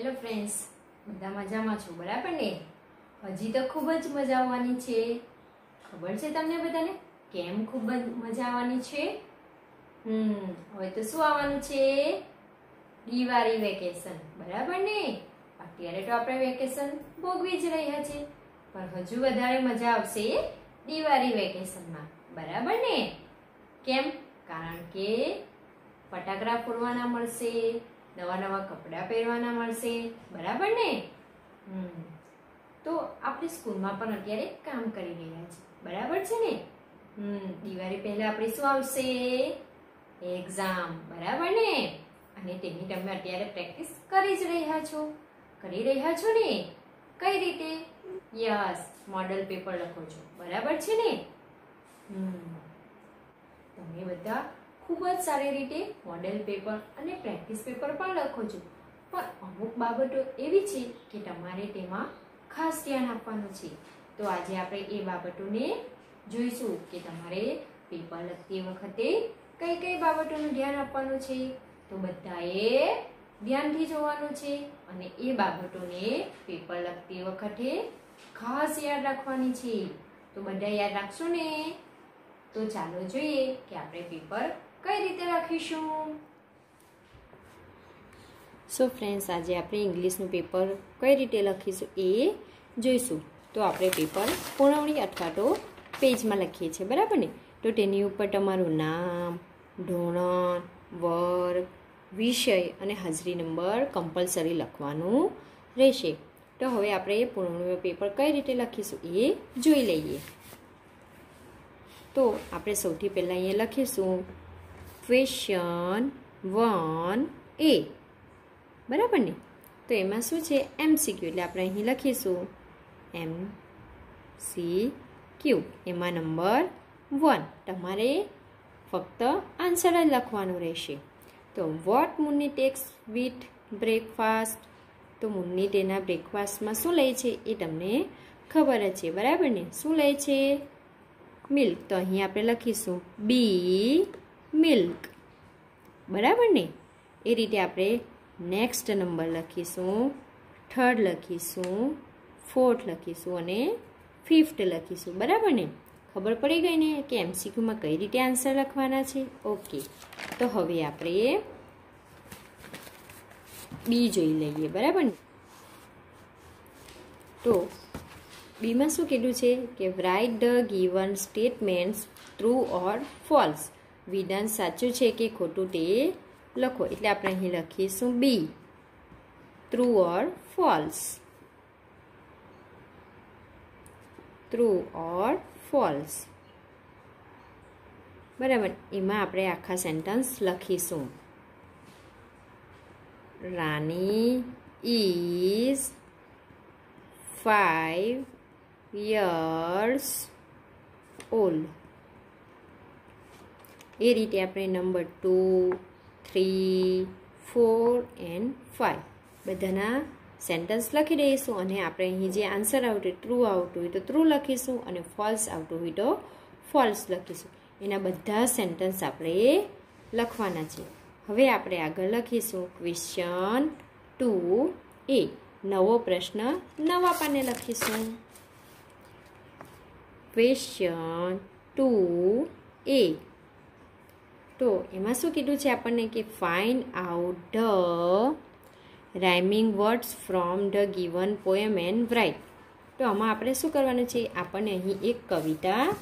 Hello friends બધા મજામાં છો? બરાબર ને? હજી તો ખૂબ જ મજા આવવાની છે. ખબર છે તમને બધાને? કેમ ખૂબ જ મજા આવવાની છે? હમ, હવે તો શું આવવાનું છે? દિવાળી વેકેશન. બરાબર ને? અત્યારે તો આપણે વેકેશન ભોગવી જ રહ્યા છે. પણ હજુ વધારે મજા આવશે દિવાળી વેકેશનમાં. બરાબર ને? કેમ? કારણ કે ફટાકડા ફોડવાના મળશે નવા નવા કપડાં પહેરવાના મળશે. બરાબર ને? તો આપણે સ્કૂલમાં પણ અત્યારે કામ કરી રહ્યા છીએ. બરાબર છે ને? હમ. દિવાળી પહેલા આપણે શું આવશે? એક્ઝામ. બરાબર ને? અને તેની તમે અત્યારે પ્રેક્ટિસ કરી જ રહ્યા છો. કરી રહ્યા છો ને? કઈ રીતે? યસ. મોડલ પેપર લખો છો. બરાબર છે ને? હમ. તમે બધા ખૂબ જ સારી રીતે મોડેલ પેપર અને પ્રેક્ટિસ પેપર પણ લખો છો. પણ અમુક બાબતો એવી છે કે તમારે તેમાં ખાસ ધ્યાન આપવાનું છે. તો આજે આપણે એ બાબતોને જોઈશું કે તમારે પેપર લખતી વખતે કઈ કઈ બાબતોનું ધ્યાન આપવાનું છે. તો બધાએ ધ્યાનથી જોવાનું છે અને એ બાબતોને પેપર લખતી વખતે ખાસ યાદ રાખવાની છે. તો બધા યાદ રાખશો ને? તો ચાલો જોઈએ કે આપણે પેપર કઈ રીતે લખીશું સો ફ્રેન્ડ્સ આજે આપણે ઇંગ્લિશનું પેપર કઈ રીતે લખીશું એ જોઈશું. તો આપણે પેપર પૂર્ણવણી અથવા તો પેજમાં લખીએ છીએ, બરાબર ને? તો તેની ઉપર તમારું નામ, ધોરણ, વર્ગ, વિષય અને હાજરી નંબર કમ્પલસરી લખવાનું રહેશે. તો હવે આપણે પૂર્ણવણી પેપર કઈ રીતે લખીશું એ જોઈ લઈએ. તો આપણે સૌથી પહેલાં અહીંયા લખીશું ક્વેશ્ચન વન એ બરાબર ને? તો એમાં શું છે? એમ ક્યુ એટલે આપણે અહીં લખીશું. એમ સી ક્યુ એમાં નંબર વન તમારે ફક્ત આન્સર જ લખવાનું રહેશે. તો what Munni takes with breakfast તો મુન્ની તેના બ્રેકફાસ્ટમાં શું લે છે? એ તમને ખબર જ છે. બરાબર ને? શું લે છે? મિલ્ક તો અહીં આપણે લખીશું. B milk. બરાબર ને? એ રીતે આપણે નેક્સ્ટ નંબર લખીશું થર્ડ લખીશું ફોર્થ લખીશું અને ફિફ્થ લખીશું. બરાબર ને? ખબર પડી ગઈ ને કે એમસીક્યુમાં કઈ રીતે આન્સર લખવાના છે? ઓકે તો હવે આપણે બી જોઈ લઈએ. બરાબર ને? તો બીમાં શું કીધું છે? કે write the given statements true or false વિધાન સાચું છે કે ખોટું તે લખો. એટલે આપણે અહીં લખીશું B true or false true or false બરાબર. એમાં આપણે આખા સેન્ટન્સ લખીશું. Rani is five years old એ રીતે આપણે number two, three, four and five બધાના સેન્ટન્સ લખી દઈશું અને આપણે અહીં જે આન્સર આવતું ટ્રુ આવતું હોય તો ટ્રુ લખીશું અને ફોલ્સ આવતું હોય તો ફોલ્સ લખીશું. એના બધા સેન્ટન્સ આપણે લખવાના છે. હવે આપણે આગળ લખીશું. ક્વેશ્ચન ટુ એ નવો પ્રશ્ન નવા પાને લખીશું. ક્વેશ્ચન ટુ એ તો એમાં શું કીધું છે આપણને કે find out the rhyming words from the given poem and write તો આમાં આપણે શું કરવાનું છે? આપણને અહીં એક કવિતા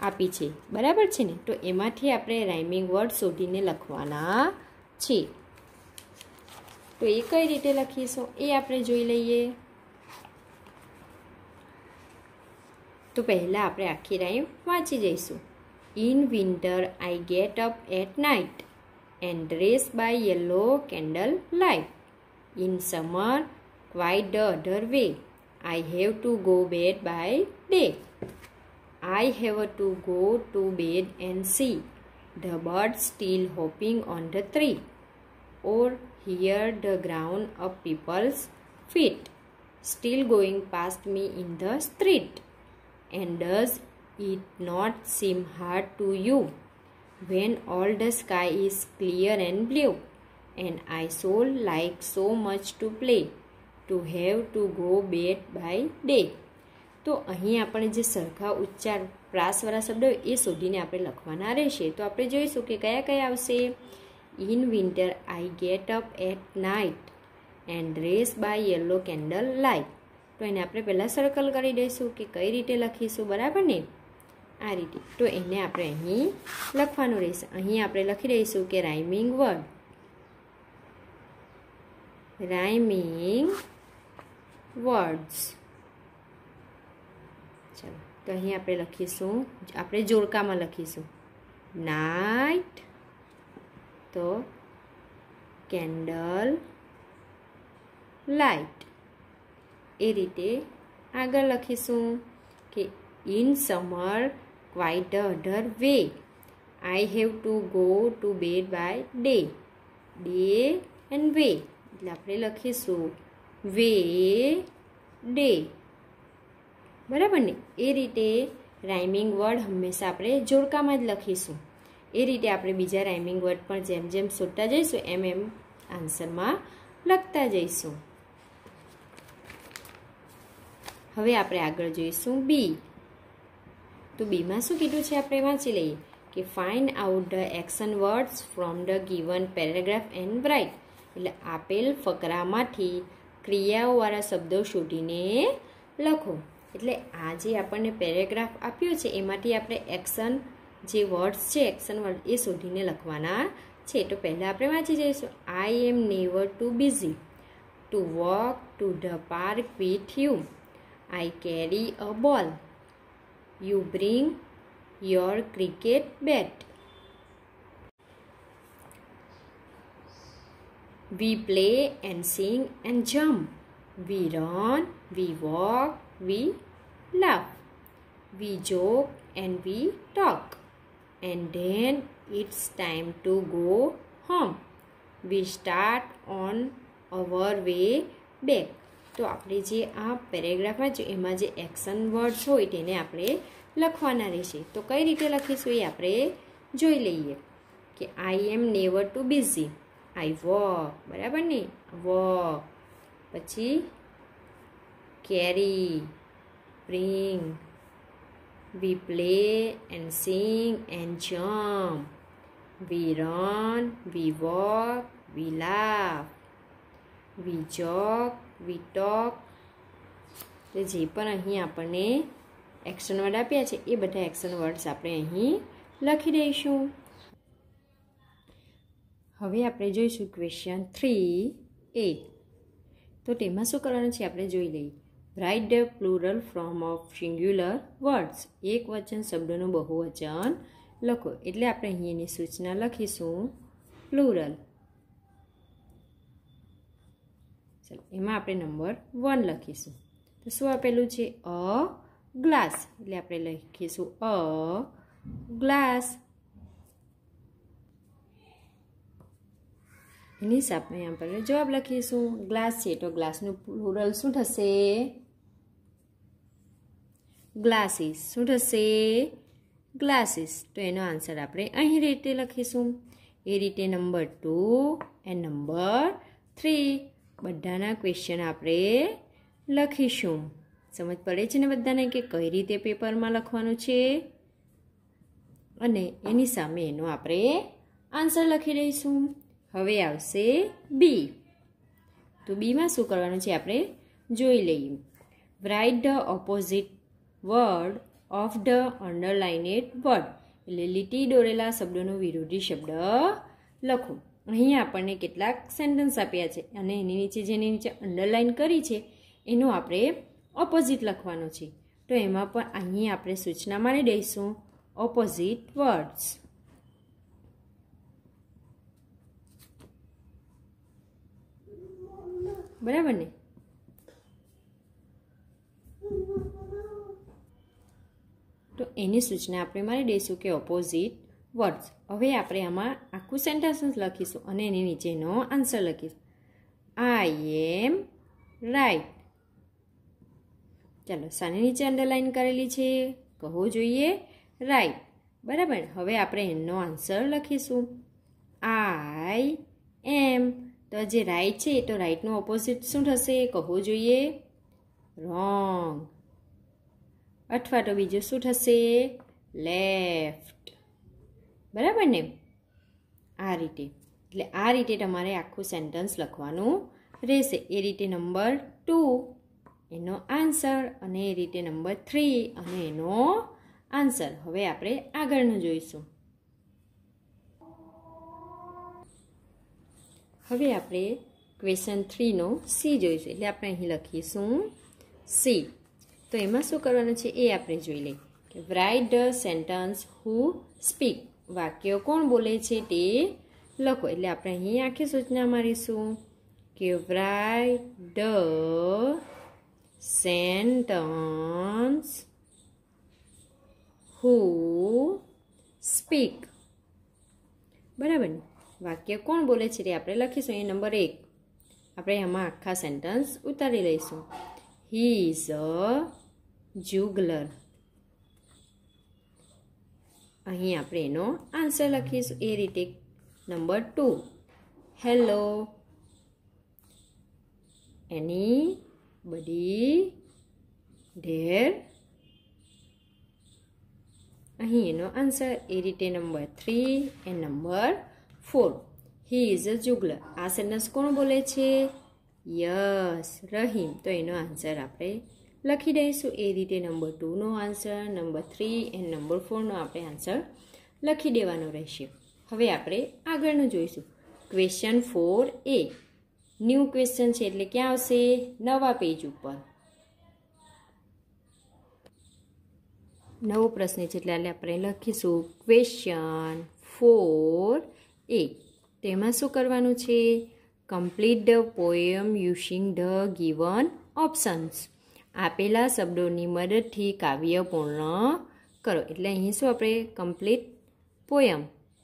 આપી છે. બરાબર છે ને? તો એમાંથી આપણે રાઇમિંગ વર્ડ શોધીને લખવાના છે તો એ કઈ રીતે લખીશું? એ આપણે જોઈ લઈએ. તો પહેલાં આપણે આખી રાઈમ વાંચી જઈશું. In winter, I get up at night and dress by yellow candle light. In summer, quite the other way. I have to go bed by day. I have to go to bed and see the birds still hopping on the tree or hear the ground of people's feet still going past me in the street and does it not seem hard to you. When all the sky is clear and blue and I soul like so much to play to have to go bed by day તો અહીં આપણે જે સરખા ઉચ્ચાર પ્રાસવાળા શબ્દો એ શોધીને આપણે લખવાના રહેશે. તો આપણે જોઈશું કે કયા કયા આવશે. In winter I get up at night and dress by yellow candle light તો એને આપણે પહેલાં સર્કલ કરી દઈશું કે કઈ રીતે લખીશું, બરાબર ને? આ રીતે. તો એને આપણે અહીં લખવાનું રહેશે. અહીં આપણે લખી દઈશું કે રાઇમિંગ વર્ડ રાઇમિંગ વર્ડ્સ ચાલો, તો અહીં આપણે લખીશું. આપણે જોડકામાં લખીશું. નાઇટ તો કેન્ડલ લાઇટ એ રીતે આગળ લખીશું કે in summer quite other way I have to go to bed by day day and way એટલે આપણે લખીશું વે ડે બરાબર ને? એ રીતે રાઇમિંગ વર્ડ હંમેશા આપણે જોડકામાં જ લખીશું. એ રીતે આપણે બીજા રાઇમિંગ વર્ડ પણ જેમ જેમ શોધતા જઈશું, એમ એમ આન્સરમાં લખતા જઈશું. હવે આપણે આગળ જોઈશું બી તો બીમાં શું કીધું છે આપણે વાંચી લઈએ કે find out the action words from the given paragraph and write એટલે આપેલ ફકરામાંથી ક્રિયાઓવાળા શબ્દો શોધીને લખો. એટલે આ જે આપણને પેરેગ્રાફ આપ્યો છે, એમાંથી આપણે એક્શન જે વર્ડ્સ છે એક્શન વર્ડ એ શોધીને લખવાના છે. તો પહેલાં આપણે વાંચી જઈશું. I am never too busy to walk to the park with you I carry a ball. You bring your cricket bat. We play and sing and jump. We run, we walk, we laugh. We joke and we talk. And then it's time to go home. We start on our way back. તો આપણે જે આ paragraph વાંચ્યું એમાં જે action words હોય તેને આપણે લખવાના રહેશે. તો કઈ રીતે લખીશું એ આપણે જોઈ લઈએ કે I am never too busy I walk બરાબર ને? વોક પછી carry bring we play and sing and jump we run we walk we laugh we joke we talk જે પણ અહીં આપણને એક્શન વર્ડ આપ્યા છે, એ બધા એક્શન વર્ડ્સ આપણે અહીં લખી દઈશું. હવે આપણે જોઈશું ક્વેશ્ચન થ્રી એ. તો તેમાં શું કરવાનું છે? આપણે જોઈ લઈએ. Write the plural from of singular words એક વચન શબ્દનું બહુવચન લખો. એટલે આપણે અહીં એની સૂચના લખીશું. પ્લુરલ ચાલો, એમાં આપણે નંબર વન લખીશું. તો શું આપેલું છે? A glass. એટલે આપણે લખીશું, અ ગ્લાસ. એની સામે આપણે જવાબ લખીશું. ગ્લાસ છે તો ગ્લાસનું પ્લુરલ શું થશે? ગ્લાસીસ. શું થશે? ગ્લાસીસ. તો એનો આન્સર આપણે અહીં રીતે લખીશું. એ રીતે number two and number three. બધાના ક્વેશ્ચન આપણે લખીશું. સમજ પડે છે ને બધાને કે કઈ રીતે પેપરમાં લખવાનું છે? અને એની સામે એનો આપણે આન્સર લખી દઈશું. હવે આવશે બી તો બીમાં શું કરવાનું છે આપણે? જોઈ લઈએ. Write the opposite word of the underlined word એટલે લીટી દોરેલા શબ્દનો વિરોધી શબ્દ લખો. અહીં આપણને કેટલાક સેન્ટેન્સ આપ્યા છે અને એની નીચે જેની નીચે અંડરલાઇન કરી છે, એનું આપણે ઓપોઝિટ લખવાનું છે. તો એમાં પણ અહીં આપણે સૂચના મારી દઈશું. ઓપોઝિટ વર્ડ્સ બરાબર ને? તો એની સૂચના આપણે મારી દઈશું કે ઓપોઝિટ વર્ડ્સ હવે આપણે આમાં આખું સેન્ટેન્સ લખીશું અને એની નીચેનો આન્સર લખીશું. આઈ એમ રાઈટ ચાલો, સાની નીચે અંડરલાઈન કરેલી છે. કહો જોઈએ રાઈટ બરાબર? હવે આપણે એનો આન્સર લખીશું. આઈ એમ તો જે રાઈટ છે તો રાઈટનું ઓપોઝિટ શું થશે? કહવું જોઈએ રોંગ અથવા તો બીજું શું થશે? લેફ્ટ બરાબર ને? આ રીતે. એટલે આ રીતે તમારે આખું સેન્ટન્સ લખવાનું રહેશે. એ રીતે નંબર ટુ એનો આન્સર અને એ રીતે નંબર થ્રી અને એનો આન્સર હવે આપણે આગળનું જોઈશું. હવે આપણે ક્વેશ્ચન થ્રીનો સી જોઈશું. એટલે આપણે અહીં લખીશું સી તો એમાં શું કરવાનું છે? એ આપણે જોઈ લઈએ. કે write the sentence who speak વાક્યો કોણ બોલે છે તે લખો. એટલે આપણે અહીં આખી સૂચના મારીશું કે write the sentence who speak બરાબર વાક્ય કોણ બોલે છે તે આપણે લખીશું. એ નંબર એક. આપણે એમાં આખા સેન્ટન્સ ઉતારી લઈશું. હી ઇઝ અ જુગલર અહીં આપણે એનો આન્સર લખીશું. એ રીતે નંબર ટુ હેલો એની બડી ઢેર. અહીં એનો આન્સર એ રીતે number three A number four he is a juggler આ સેન્ટેન્સ કોણ બોલે છે? યસ, રહીમ. તો એનો આન્સર આપણે લખી દઈશું એ રીતે number ટુનો answer, number three and number ફોરનો આપણે આન્સર લખી દેવાનો રહેશે. હવે આપણે આગળનું જોઈશું. ક્વેશ્ચન ફોર એ ન્યૂ ક્વેશ્ચન છે એટલે ક્યાં આવશે? નવા પેજ ઉપર. નવો પ્રશ્ન છે એટલે આપણે લખીશું. ક્વેશ્ચન ફોર એ તેમાં શું કરવાનું છે? Complete the poem using the given options આપેલા શબ્દોની મદદથી કાવ્ય પૂર્ણ કરો. એટલે અહીં શું આપણે કમ્પ્લીટ પોયમ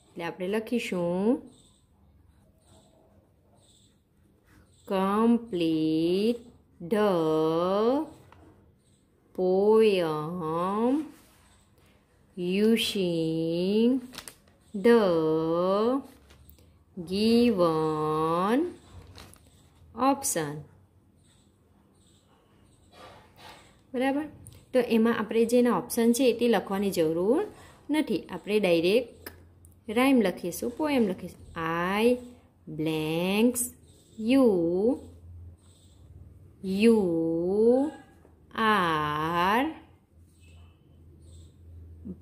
એટલે આપણે લખીશું complete the poem using the given option. બરાબર? તો એમાં આપણે જેના ઓપ્શન છે તે લખવાની જરૂર નથી. આપણે ડાયરેક્ટ રાઇમ લખીશું પોએમ લખીશું. I blanks you you are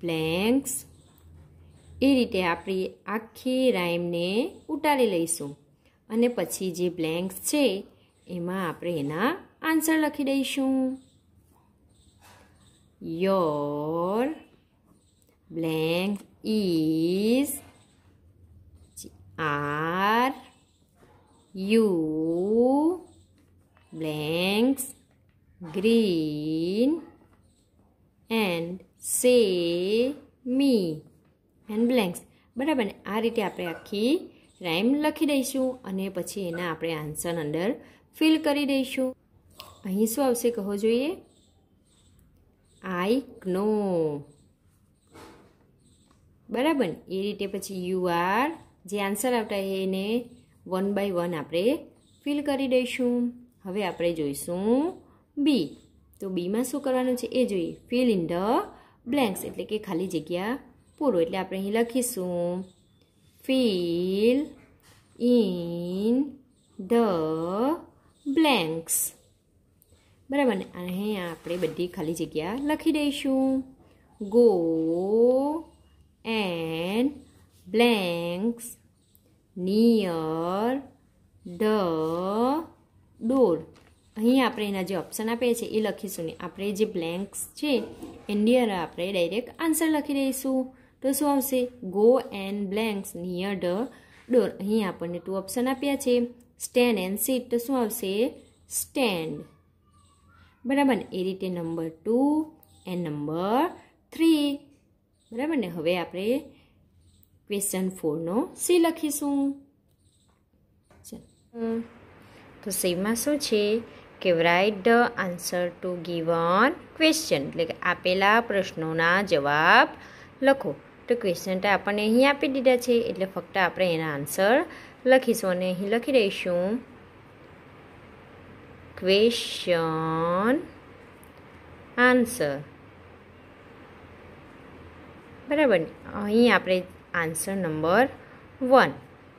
blanks એ રીતે આપણી આખી રાઇમને ઉતારી લઈશું. અને પછી જે બ્લેન્ક્સ છે, એમાં આપણે એના આન્સર લખી દઈશું. Your blank is are you blanks green and say me and blanks. બરાબર ને? આ રીતે આપણે આખી રાઇમ લખી દઈશું અને પછી એના આપણે આન્સર અંદર ફિલ કરી દઈશું. અહીં શું આવશે કહો જોઈએ? આઈ નો. બરાબર. એ રીતે પછી યુ આર જે આન્સર આવતા એને વન બાય વન આપણે ફિલ કરી દઈશું. હવે આપણે જોઈશું બી તો બીમાં શું કરવાનું છે? એ જોઈએ. ફિલ ઇન ધ બ્લેન્ક્સ એટલે કે ખાલી જગ્યા પૂરો. એટલે આપણે અહીં લખીશું. ફિલ ઇન ધ બ્લેન્ક્સ બરાબર ને? અહીં આપણે બધી ખાલી જગ્યા લખી દઈશું. Go and blanks near the door અહીં આપણે એના જે ઓપ્શન આપે છે એ લખીશું ને. આપણે જે બ્લેન્ક્સ છે ઇન્ડિયર આપણે ડાયરેક્ટ આન્સર લખી દઈશું. તો શું આવશે? Go and blanks near the door અહીં આપણને ટુ ઓપ્શન આપ્યા છે. સ્ટેન્ડ એન્ડ સીટ તો શું આવશે? સ્ટેન્ડ બરાબર ને? એ રીતે number two and number three બરાબર ને? હવે આપણે ક્વેશ્ચન ફોરનો સી લખીશું. તો સીમાં શું છે? કે write the answer to given question એટલે કે આપેલા પ્રશ્નોના જવાબ લખો. તો ક્વેશ્ચન તો આપણને અહીં આપી દીધા છે. એટલે ફક્ત આપણે એના આન્સર લખીશું અને અહીં લખી દઈશું. ક્વેશ્ચન આન્સર બરાબર. અહીં આપણે આન્સર નંબર વન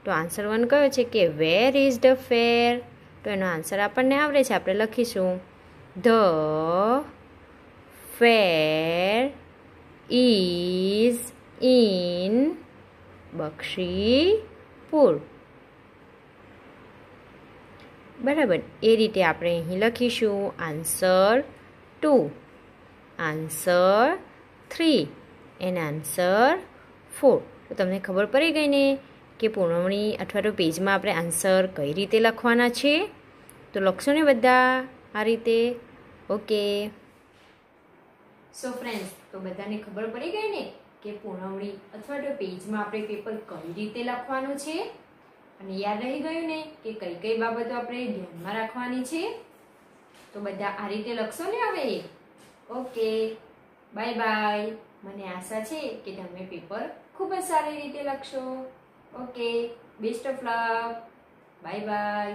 તો આન્સર વન કયો છે કે વેર ઇઝ ધ ફેર તો એનો આન્સર આપણને આવડે છે. આપણે લખીશું. The fair is in Bakshipur. બરાબર. એ રીતે આપણે અહીં લખીશું answer two. Answer three. And answer four. તો તમને ખબર પડી ગઈ ને કે પૂર્ણવણી અથવા તો પેજમાં આપણે આન્સર કઈ રીતે લખવાના છે? તો લખશો ને બધા આ રીતે? ઓકે. સો ફ્રેન્ડ્સ તો બધાને ખબર પડી ગઈ ને કે પૂર્ણવણી અથવા તો પેજમાં આપણે પેપર કઈ રીતે લખવાનું છે? અને યાદ રહી ગયું ને કે કઈ કઈ બાબતો આપણે ધ્યાનમાં રાખવાની છે? તો બધા આ રીતે લખશો ને હવે? ઓકે. Bye bye. મને આશા છે કે તમે પેપર ખૂબ જ સારી રીતે લખશો. Okay. Best of luck. Bye bye.